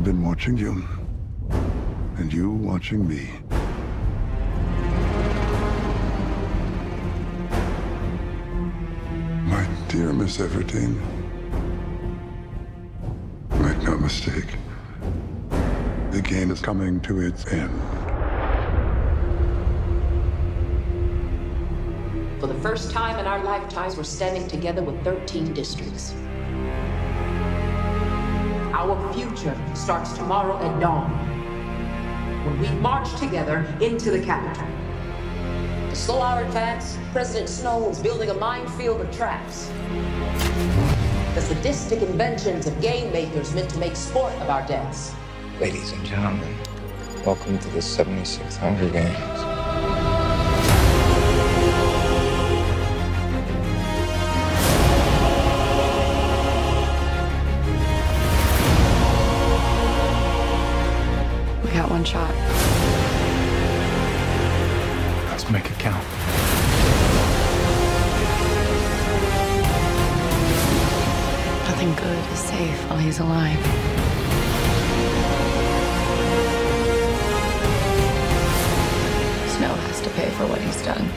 I've been watching you. And you watching me. My dear Miss Everdeen, make no mistake. The game is coming to its end. For the first time in our lifetimes, we're standing together with 13 districts. Our future starts tomorrow at dawn when we march together into the Capitol. To slow our advance, President Snow is building a minefield of traps. The sadistic inventions of game makers meant to make sport of our deaths. Ladies and gentlemen, welcome to the 76th Hunger Games. We got one shot. Let's make it count. Nothing good is safe while he's alive. Snow has to pay for what he's done.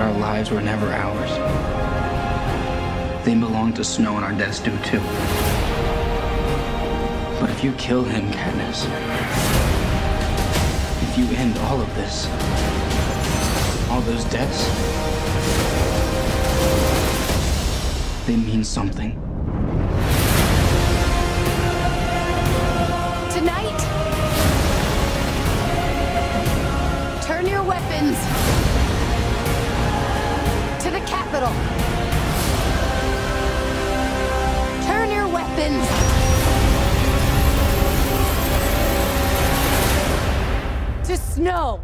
Our lives were never ours. They belong to Snow, and our deaths do too. But if you kill him, Katniss, if you end all of this, all those deaths, they mean something. Tonight, turn your weapons to the Capitol. Snow.